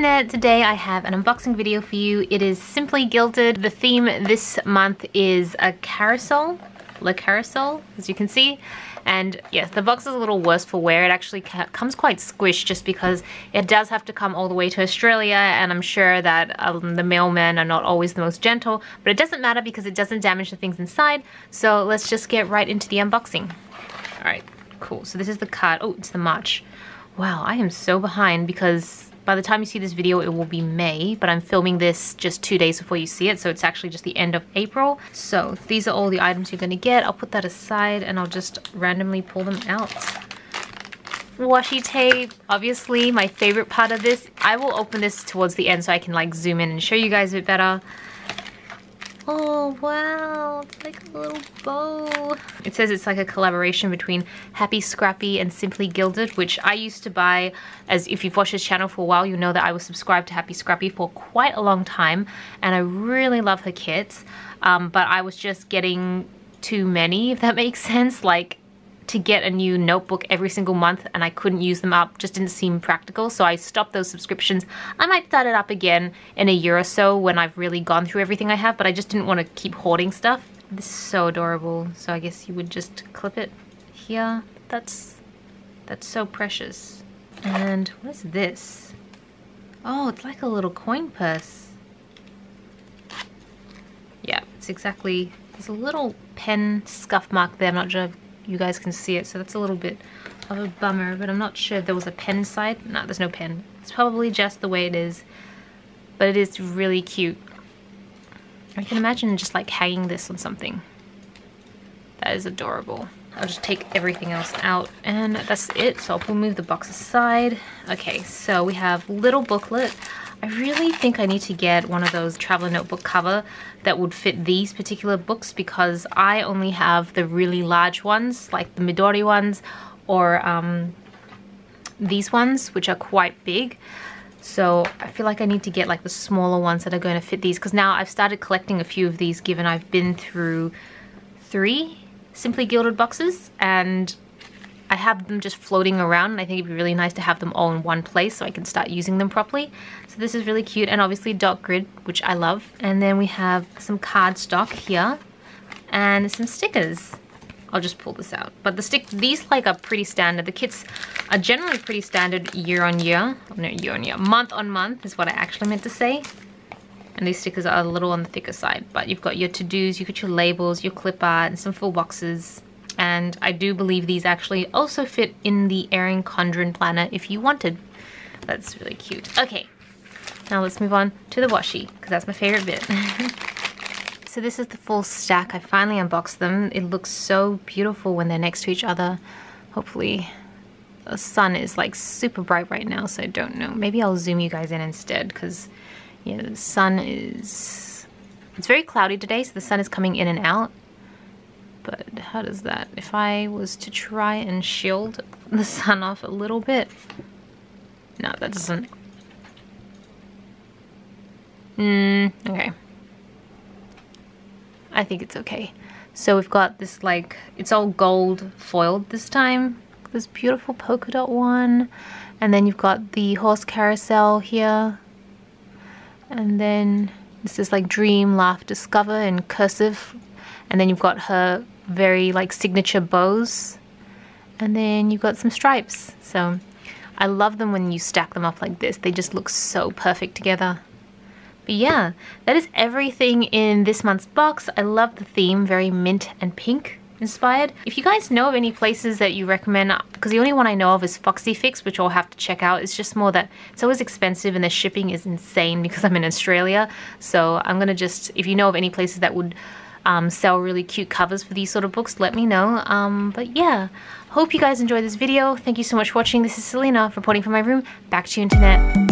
internet. Today I have an unboxing video for you. It is Simply Gilded. The theme this month is a carousel, Le Carousel, as you can see. And yes, the box is a little worse for wear. It actually comes quite squished just because it does have to come all the way to Australia and I'm sure that um, the mailmen are not always the most gentle, but it doesn't matter because it doesn't damage the things inside. So let's just get right into the unboxing. All right, cool. So this is the card. Oh, it's the March. Wow, I am so behind because by the time you see this video, it will be May, but I'm filming this just two days before you see it, so it's actually just the end of April. So these are all the items you're gonna get. I'll put that aside and I'll just randomly pull them out. Washi tape, obviously my favorite part of this. I will open this towards the end so I can like zoom in and show you guys a bit better. Oh, wow. It's like a little bow. It says it's like a collaboration between Happy Scrappy and Simply Gilded, which I used to buy as if you've watched this channel for a while, you know that I was subscribed to Happy Scrappy for quite a long time. And I really love her kits. Um, but I was just getting too many, if that makes sense. Like, to get a new notebook every single month and I couldn't use them up, just didn't seem practical. So I stopped those subscriptions. I might start it up again in a year or so when I've really gone through everything I have, but I just didn't want to keep hoarding stuff. This is so adorable. So I guess you would just clip it here. That's, that's so precious. And what is this? Oh, it's like a little coin purse. Yeah, it's exactly, there's a little pen scuff mark there. I'm not sure you guys can see it. So that's a little bit of a bummer, but I'm not sure if there was a pen side. No, there's no pen. It's probably just the way it is, but it is really cute. I can imagine just like hanging this on something. That is adorable. I'll just take everything else out and that's it. So I'll move the box aside. Okay, so we have little booklet. I really think I need to get one of those traveler notebook cover that would fit these particular books because I only have the really large ones like the Midori ones or um, these ones which are quite big. So I feel like I need to get like the smaller ones that are going to fit these because now I've started collecting a few of these given I've been through three Simply Gilded boxes and I have them just floating around and I think it'd be really nice to have them all in one place so I can start using them properly. So this is really cute and obviously dot grid, which I love. And then we have some cardstock here and some stickers. I'll just pull this out. But the stick, these like are pretty standard. The kits are generally pretty standard year on year. Oh, no, year on year. Month on month is what I actually meant to say. And these stickers are a little on the thicker side. But you've got your to-dos, you've got your labels, your clip art, and some full boxes and I do believe these actually also fit in the Erin Condren planner if you wanted. That's really cute. Okay, now let's move on to the washi because that's my favorite bit. so this is the full stack. I finally unboxed them. It looks so beautiful when they're next to each other. Hopefully the sun is like super bright right now so I don't know. Maybe I'll zoom you guys in instead because yeah, the sun is... It's very cloudy today so the sun is coming in and out but how does that, if I was to try and shield the sun off a little bit, no, that doesn't, mm, okay. I think it's okay. So we've got this like, it's all gold foiled this time, this beautiful polka dot one, and then you've got the horse carousel here, and then this is like dream, laugh, discover in cursive. And then you've got her very like signature bows and then you've got some stripes so I love them when you stack them up like this they just look so perfect together but yeah that is everything in this month's box I love the theme very mint and pink inspired. If you guys know of any places that you recommend, because the only one I know of is Foxy Fix, which I'll have to check out. It's just more that it's always expensive and the shipping is insane because I'm in Australia. So I'm gonna just, if you know of any places that would um, sell really cute covers for these sort of books, let me know. Um, but yeah, hope you guys enjoyed this video. Thank you so much for watching. This is Celina reporting from my room. Back to you, internet.